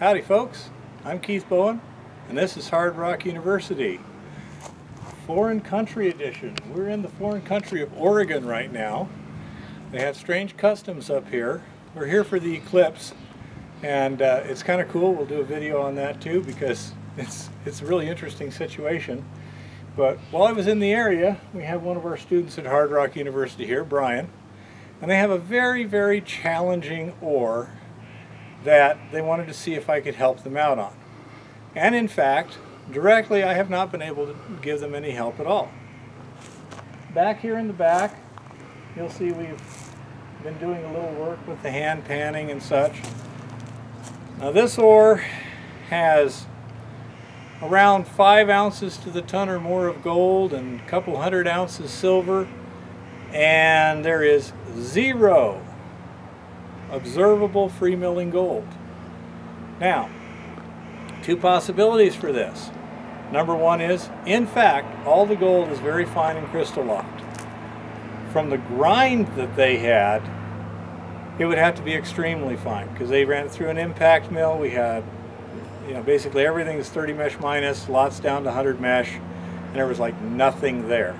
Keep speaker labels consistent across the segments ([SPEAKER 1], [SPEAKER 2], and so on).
[SPEAKER 1] Howdy folks, I'm Keith Bowen and this is Hard Rock University. Foreign Country Edition. We're in the foreign country of Oregon right now. They have strange customs up here. We're here for the eclipse and uh, it's kind of cool. We'll do a video on that too because it's, it's a really interesting situation. But while I was in the area, we have one of our students at Hard Rock University here, Brian, and they have a very, very challenging ore that they wanted to see if I could help them out on. And in fact, directly I have not been able to give them any help at all. Back here in the back, you'll see we've been doing a little work with the hand panning and such. Now this ore has around five ounces to the ton or more of gold and a couple hundred ounces silver and there is zero observable free milling gold. Now, two possibilities for this. Number one is, in fact, all the gold is very fine and crystal locked. From the grind that they had, it would have to be extremely fine because they ran it through an impact mill. We had, you know, basically everything is 30 mesh minus, lots down to 100 mesh, and there was like nothing there.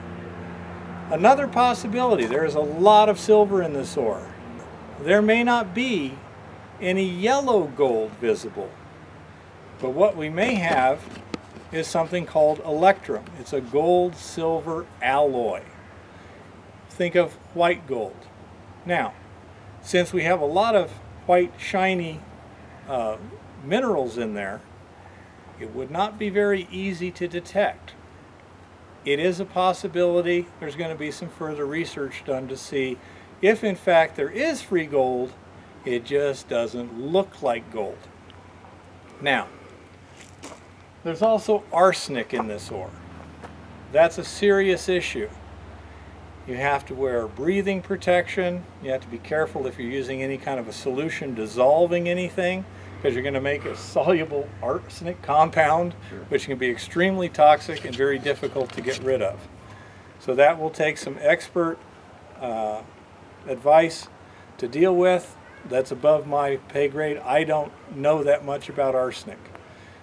[SPEAKER 1] Another possibility, there is a lot of silver in this ore there may not be any yellow gold visible. But what we may have is something called electrum. It's a gold-silver alloy. Think of white gold. Now, since we have a lot of white shiny uh, minerals in there, it would not be very easy to detect. It is a possibility. There's going to be some further research done to see if in fact there is free gold, it just doesn't look like gold. Now, there's also arsenic in this ore. That's a serious issue. You have to wear breathing protection. You have to be careful if you're using any kind of a solution dissolving anything because you're going to make a soluble arsenic compound sure. which can be extremely toxic and very difficult to get rid of. So that will take some expert uh, advice to deal with. That's above my pay grade. I don't know that much about arsenic.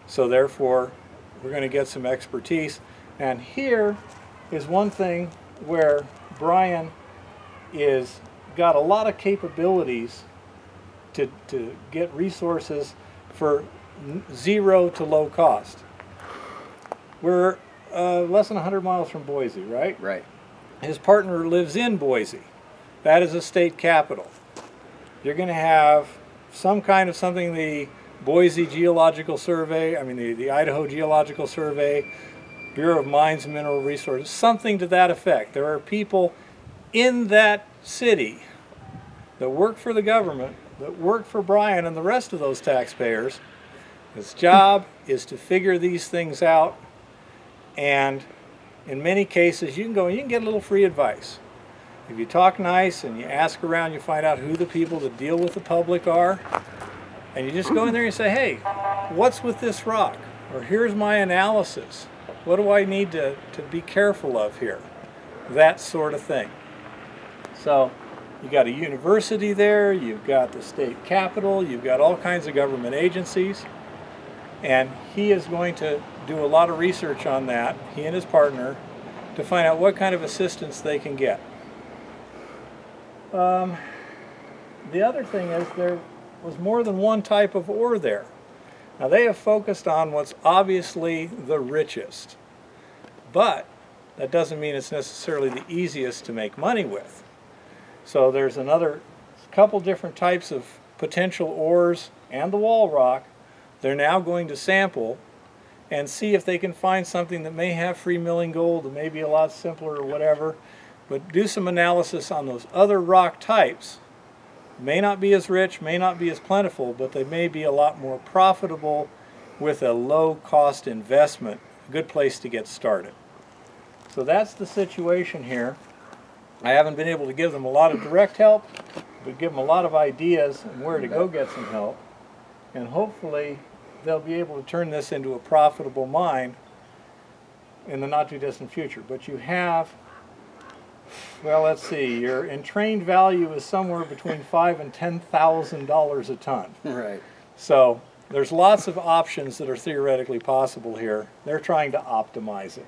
[SPEAKER 1] So therefore, we're going to get some expertise. And here is one thing where Brian is got a lot of capabilities to, to get resources for zero to low cost. We're uh, less than 100 miles from Boise, right?
[SPEAKER 2] Right.
[SPEAKER 1] His partner lives in Boise. That is a state capital. You're going to have some kind of something the Boise Geological Survey, I mean the, the Idaho Geological Survey, Bureau of Mines and Mineral Resources, something to that effect. There are people in that city that work for the government, that work for Brian and the rest of those taxpayers. His job is to figure these things out and in many cases you can go and you can get a little free advice. If you talk nice and you ask around, you find out who the people that deal with the public are. And you just go in there and say, hey, what's with this rock? Or here's my analysis. What do I need to, to be careful of here? That sort of thing. So you got a university there, you've got the state capitol, you've got all kinds of government agencies. And he is going to do a lot of research on that, he and his partner, to find out what kind of assistance they can get. Um, the other thing is there was more than one type of ore there. Now they have focused on what's obviously the richest, but that doesn't mean it's necessarily the easiest to make money with. So there's another couple different types of potential ores and the wall rock they're now going to sample and see if they can find something that may have free milling gold, that may be a lot simpler or whatever, but do some analysis on those other rock types. May not be as rich, may not be as plentiful, but they may be a lot more profitable with a low cost investment. A good place to get started. So that's the situation here. I haven't been able to give them a lot of direct help, but give them a lot of ideas and where to go get some help. And hopefully they'll be able to turn this into a profitable mine in the not too distant future. But you have well, let's see. Your entrained value is somewhere between five and ten thousand dollars a ton.
[SPEAKER 2] Right.
[SPEAKER 1] So there's lots of options that are theoretically possible here. They're trying to optimize it.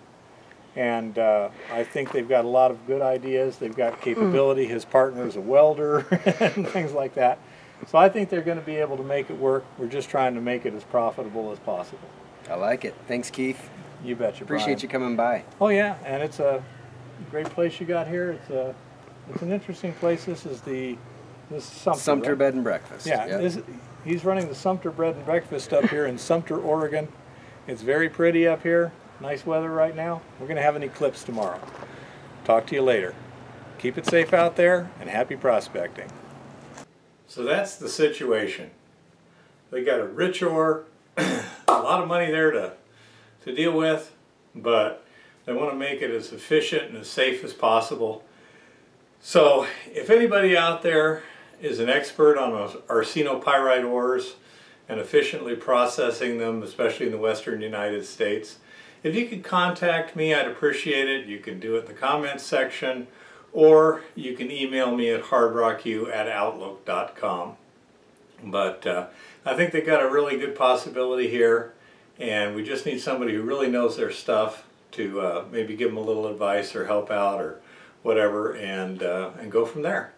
[SPEAKER 1] And uh, I think they've got a lot of good ideas. They've got capability. His partner is a welder and things like that. So I think they're going to be able to make it work. We're just trying to make it as profitable as possible.
[SPEAKER 2] I like it. Thanks, Keith.
[SPEAKER 1] You betcha.
[SPEAKER 2] Appreciate
[SPEAKER 1] Brian.
[SPEAKER 2] you coming by.
[SPEAKER 1] Oh yeah, and it's a great place you got here. It's a it's an interesting place. This is the this is Sumpter.
[SPEAKER 2] Sumpter
[SPEAKER 1] right?
[SPEAKER 2] Bed and Breakfast.
[SPEAKER 1] Yeah,
[SPEAKER 2] Yep.
[SPEAKER 1] this, he's running the Sumpter Bed and Breakfast up here in Sumpter, Oregon. It's very pretty up here. Nice weather right now. We're going to have an eclipse tomorrow. Talk to you later. Keep it safe out there and happy prospecting. So that's the situation. They got a rich ore, a lot of money there to, to deal with, but they want to make it as efficient and as safe as possible. So if anybody out there is an expert on arsenopyrite ores and efficiently processing them, especially in the western United States, if you could contact me, I'd appreciate it. You can do it in the comments section, or you can email me at hardrocku at outlook.com. But uh, I think they got a really good possibility here, and we just need somebody who really knows their stuff to uh, maybe give them a little advice or help out or whatever, and uh, and go from there.